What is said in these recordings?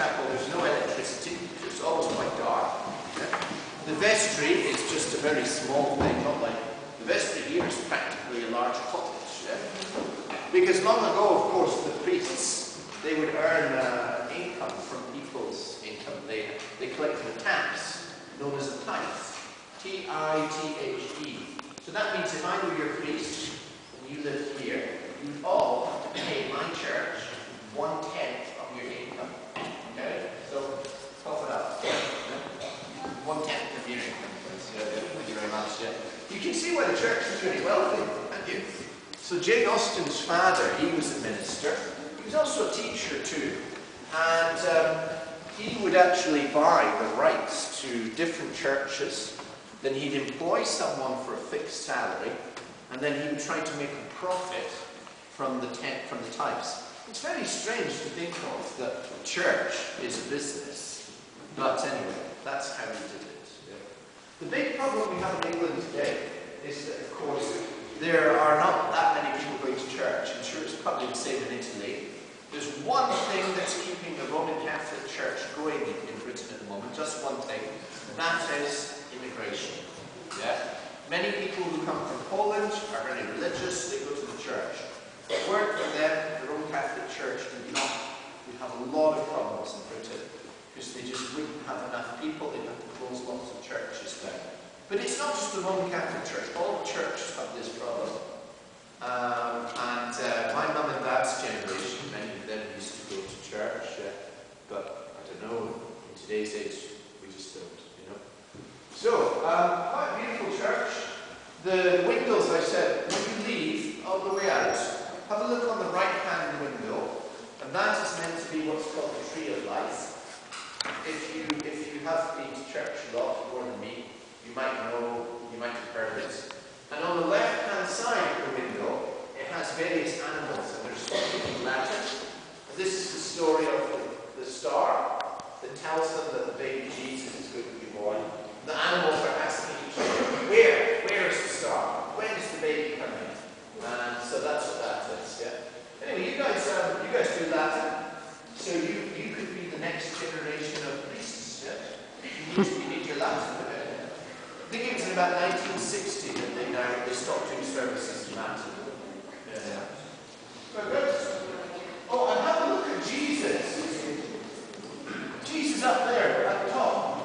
chapel, there's no electricity. so It's always quite dark. Yeah? The vestry is just a very small thing, not like the vestry here is practically a large cottage. Yeah? Because long ago, of course, the priests they would earn uh, income from people's income. They they collected a tax known as a tithe, T-I-T-H-E. So that means if I were your priest and you lived here, you'd all have to pay my church one tenth of your income. Okay? So cough it up. One tenth of your income. Thank you very much. Yeah. You can see why the church is really wealthy, can't you? So Jane Austen's father, he was a minister. He was also a teacher too. And um, he would actually buy the rights to different churches. Then he'd employ someone for a fixed salary, and then he would try to make a profit from the tent, from the tithes. It's very strange to think of that church is a business, but anyway, that's how he did it. The big problem we have in England today is that, of course, there are not that many people going to church. I'm sure it's probably the same in Italy. There's one thing that's keeping the Roman Catholic Church going in Britain at the moment, just one thing, and that is immigration. Yeah? Many people who come from Poland are very religious, they go to the church. Weren't for them, the Roman Catholic Church did not. We'd have a lot of problems in Britain because they just wouldn't have enough people, they'd have to close lots of churches down. But it's not just the Roman Catholic Church, all churches have this problem. Um, and uh, my mum and dad's generation, many of them used to go to church, uh, but I don't know, in today's age, we just don't, you know. So, um, quite a beautiful church. The windows, I said, when you leave on the way out, have a look on the right-hand window, and that is meant to be what's called the tree of life. If you if you have been to church a lot more than me, you might know, you might have heard it. And on the left-hand side of the window, it has various animals, and they're spoken in Latin. And this is the story of the, the star that tells them that the baby Jesus is going to be born. The animals are asking each other, where? Where is the star? When is the baby coming? And so that's what that is, yeah. Anyway, you guys, um, you guys do Latin, so you, you could be the next generation of priests, yeah? You need, you need your Latin. I think it was in about 1960 that they now they stopped doing services in Latin. Yeah. But. Oh, and have a look at Jesus. Jesus up there at the top.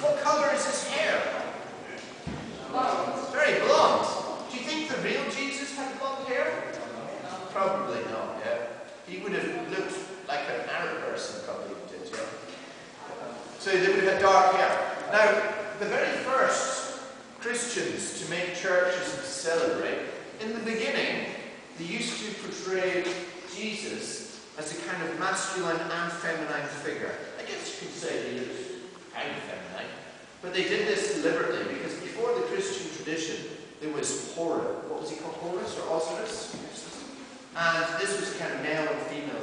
What colour is his hair? Very blonde. Do you think the real Jesus had blonde hair? Probably not, yeah. He would have looked like an Arab person, probably did, yeah. So they would have had dark hair. Now, the very first Christians to make churches and celebrate, in the beginning, they used to portray Jesus as a kind of masculine and feminine figure. I guess you could say he was kind of feminine. But they did this deliberately because before the Christian tradition, there was Horus. What was he called? Horus or Osiris? And this was kind of male and female